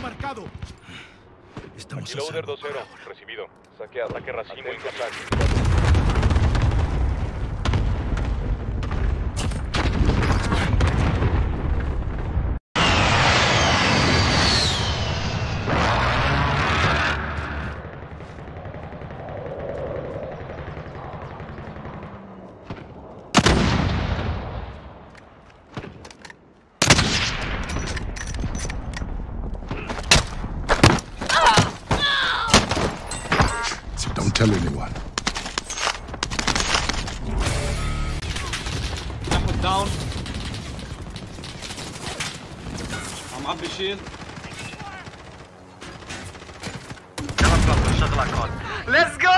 marcado. Estamos Aquí Loader 2-0, recibido. Saque ataque Racimo y Kazak. tell anyone. Put down. I'm up the shield. Let's go!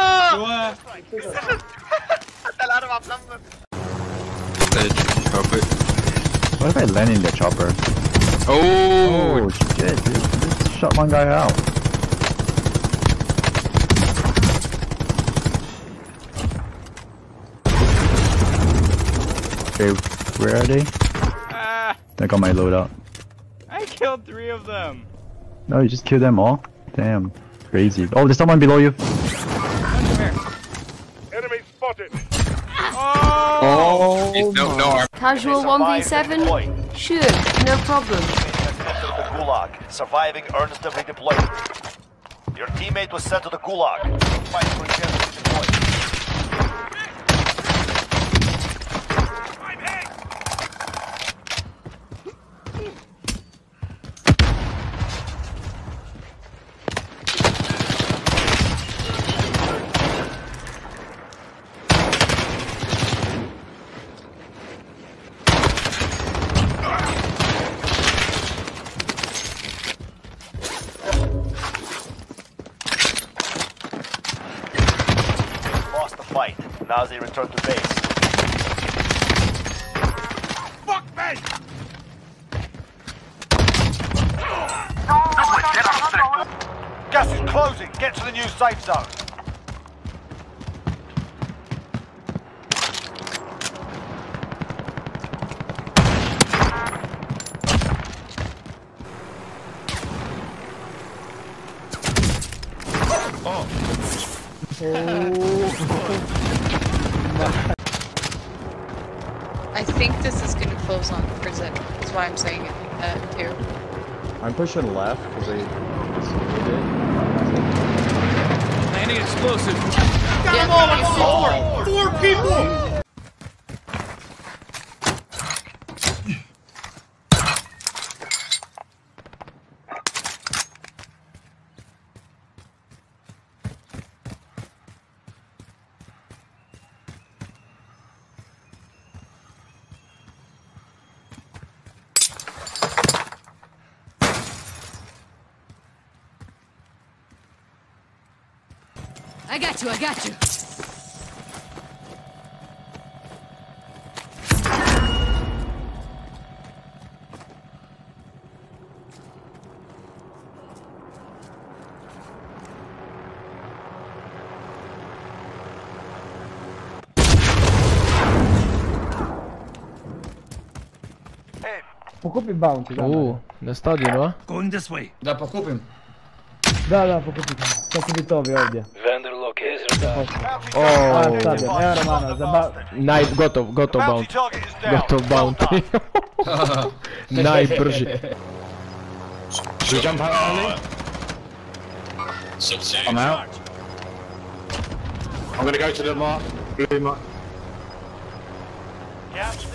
what if I land in the chopper? Oh, oh shit, dude. Just shot one guy out. Okay, where are they? ah, I got my loadout. I killed three of them. No, you just killed them all? Damn. Crazy. Oh, there's someone below you. Enemy spotted. Oh, no, no arm. Casual 1v7? Sure, no problem. to the Gulag. Surviving earns them redeployment. Your teammate was sent to the Gulag. Now they return to base. Fuck me! Gas is closing. Get to the new safe zone. I think this is gonna close on the prison. That's why I'm saying it uh, too. I'm pushing left because they Landing explosive. Yeah, Four! Four people! I got you, I got you. Pokopim bounty, da. Uh, da stadio, eh? Going this way. Da Pokopim. Da, da, Pokopim. Sta subito ovvio, ovvio. Vendor located. A, O, sad je, evo Romano, zaba... naj, gotov, gotov Bounty bounty. target is. Gotov bounty. Najbrži. Should we jump out early? I'm out. I'm gonna go to the mark. Blue mark.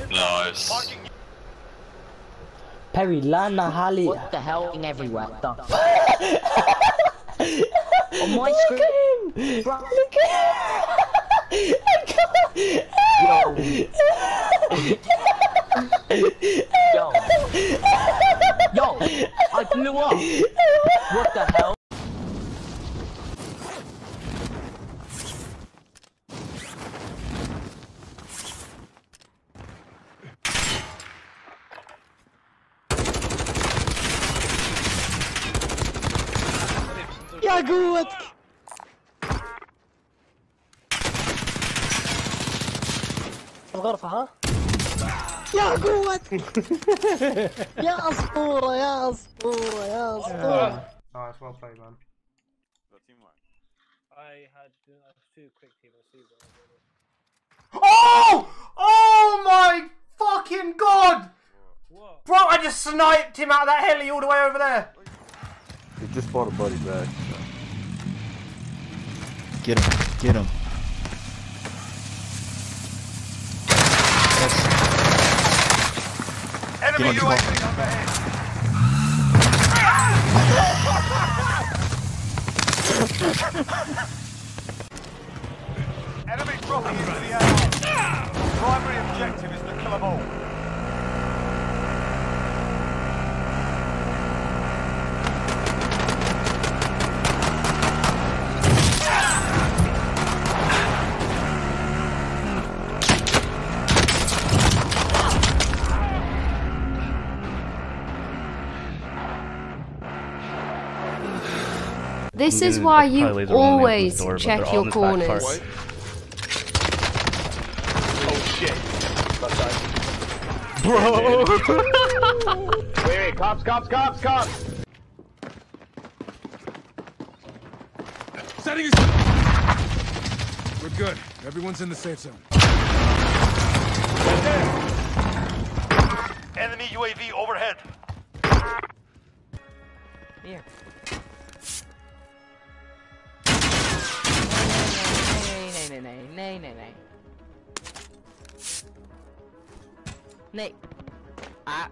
Nice. Perry, Lana, Hali. What the hell? Everywhere. On my Look screen. Bro. Yo. Yo. I blew up. What the hell? يا قوتك الغرفة ها يا قوة يا أسطورة يا أسطورة يا أسطورة Nice, well played, man. I had I was too quick team. I see what Oh! Oh my fucking god! What? Bro, I just sniped him out of that heli all the way over there. He just bought a buddy back. Get him. Get him. Enemy Come on, come. UAV overhead. Enemy dropping into the air. Primary objective is to kill them all. This I'm is why you probably laser one man always door, check your in this back part. corners. Oh shit. Bro! wait, wait, cops, cops, cops, cops! Setting is. We're good. Everyone's in the safe zone. Enemy UAV overhead. Here. Nee. Ah.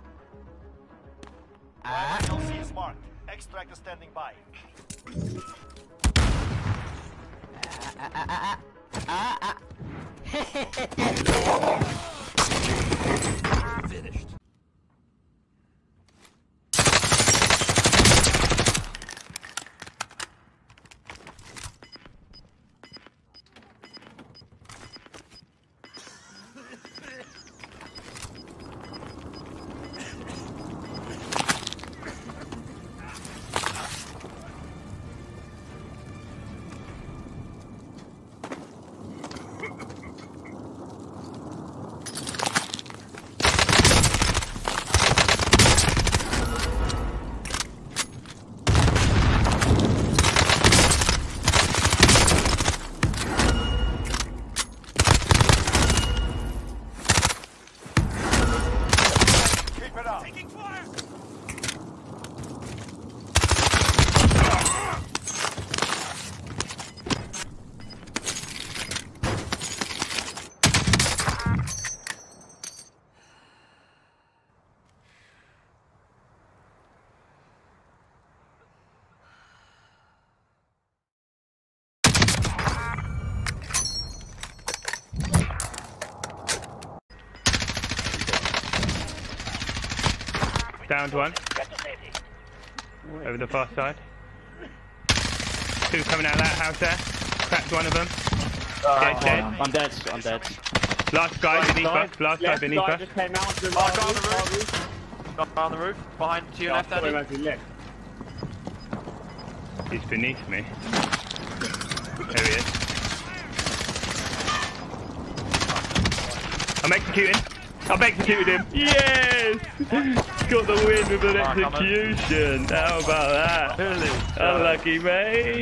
Ah. LZ is marked. Extractor standing by. Ah, ah, ah, ah, ah. Finished. Keep it up. Taking fire. Downed one. Over the far side. Two coming out of that house there. Cracked one of them. Uh, dead, dead. I'm dead, I'm dead. Last guy beneath us. Last guy beneath us. just came out to Oh, guy on the roof. Guy on the roof. Behind to your left, Andy. He's beneath me. There he is. I'm executing. I've executed him. Yes! Got the win with ah, an come on. execution. How about that? Unlucky, mate.